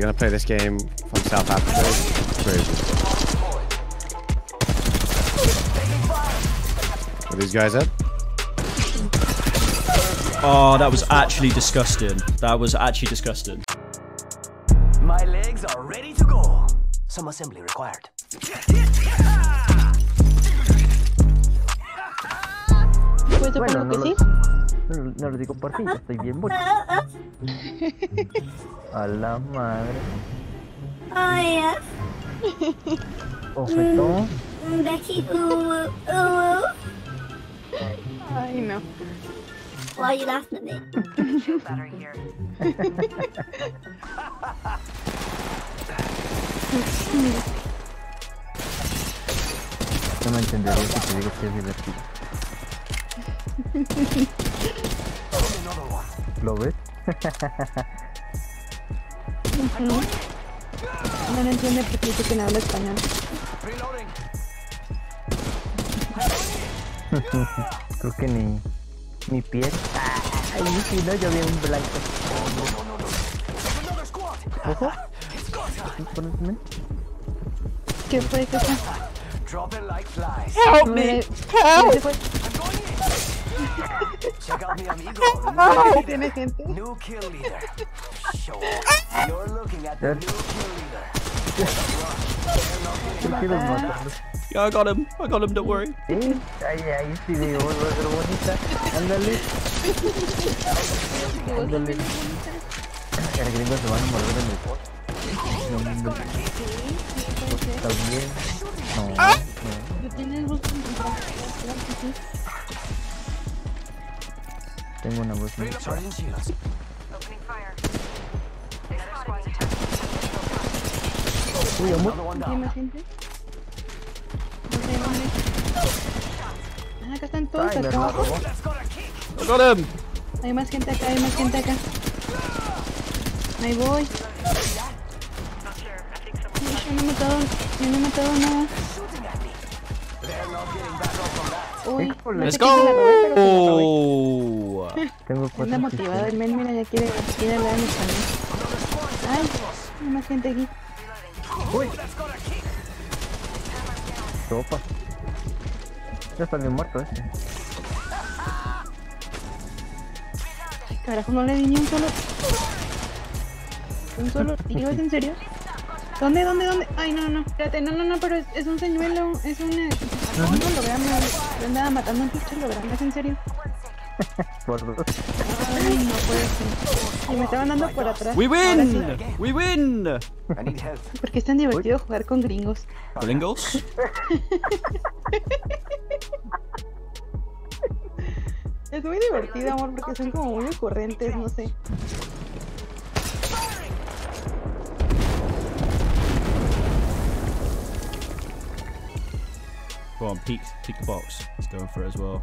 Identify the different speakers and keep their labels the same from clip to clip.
Speaker 1: You're gonna play this game from South Africa. It's crazy. Are these guys up?
Speaker 2: Oh, that was actually disgusting. That was actually disgusting.
Speaker 3: My legs are ready to go. Some assembly required.
Speaker 4: Pues
Speaker 5: Bueno, no
Speaker 4: que
Speaker 5: lo,
Speaker 4: sí.
Speaker 5: No, no lo digo por fin, estoy bien mucho. A la madre.
Speaker 6: Ay, ooh.
Speaker 4: Ay, no.
Speaker 6: Why are you laughing at me?
Speaker 5: No me entendería si te digo que es divertido. ¿Lo ves?
Speaker 4: No lo entiende porque dice que no habla español.
Speaker 5: Creo que ni mi piel. Ay, sí, no, yo vi un blanco. Ojo.
Speaker 4: ¿Qué fue? ¿Qué fue?
Speaker 3: Dropping like flies.
Speaker 2: Help
Speaker 4: me!
Speaker 2: Help!
Speaker 3: Check out mi amigo. Oh,
Speaker 4: tiene gente.
Speaker 3: New kill leader. Show. You're looking at the new kill leader.
Speaker 2: yeah, I got him. I got him. Don't worry.
Speaker 5: See? Uh, yeah, you see the one, the he said. And the list. and the list. Gotta get him with one
Speaker 4: more than before. Está bien. No. no.
Speaker 5: Tengo una voz muy. Uy, amor.
Speaker 3: Another one
Speaker 4: ¿Hay
Speaker 3: down.
Speaker 4: más gente? No sé dónde. Ah, acá están todos acá abajo.
Speaker 2: got him.
Speaker 4: Hay más gente acá, hay más gente acá. Ahí voy. Yo no he matado, yo no he matado nada. Uy, no
Speaker 2: Let's go.
Speaker 5: Tengo
Speaker 4: Anda
Speaker 5: cuatro
Speaker 4: motivado el men, mira, ya quiere, quiere hablar en español. Ay, hay más gente aquí.
Speaker 5: Sopa. Ya está bien muerto este.
Speaker 4: Carajo, no le di ni un solo. Un solo tiro, ¿es en serio? ¿Dónde, dónde, dónde? Ay, no, no, espérate, no, no, no, pero es, es un señuelo, es un, eh, un holograma. Yo andaba matando un pinche holograma, ¿es en serio?
Speaker 5: Por dos.
Speaker 4: Ay, no puede ser. Y me estaban dando por atrás.
Speaker 2: We
Speaker 4: sí.
Speaker 2: win. We win.
Speaker 3: I need help.
Speaker 4: ¿Por qué es tan divertido jugar con gringos?
Speaker 2: Gringos.
Speaker 4: Es muy divertido, amor, porque son como muy ocurrentes, no sé.
Speaker 2: Go on, peek, peek the box. He's going for it as well.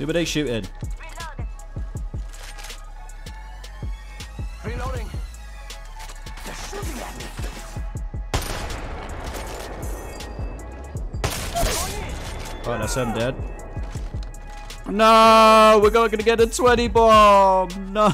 Speaker 2: Who were they shooting?
Speaker 3: Reloading. They're shooting at me.
Speaker 2: Oh, that's him dead. No, we're not gonna get a 20 bomb. No.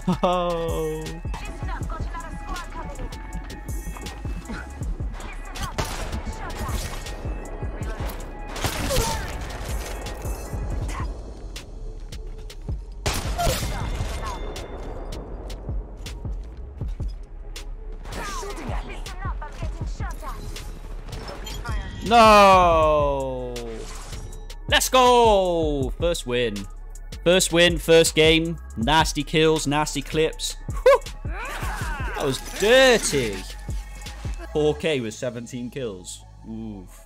Speaker 2: No. Let's go. First win. First win, first game. Nasty kills, nasty clips. Whew. That was dirty. 4K with 17 kills. Oof.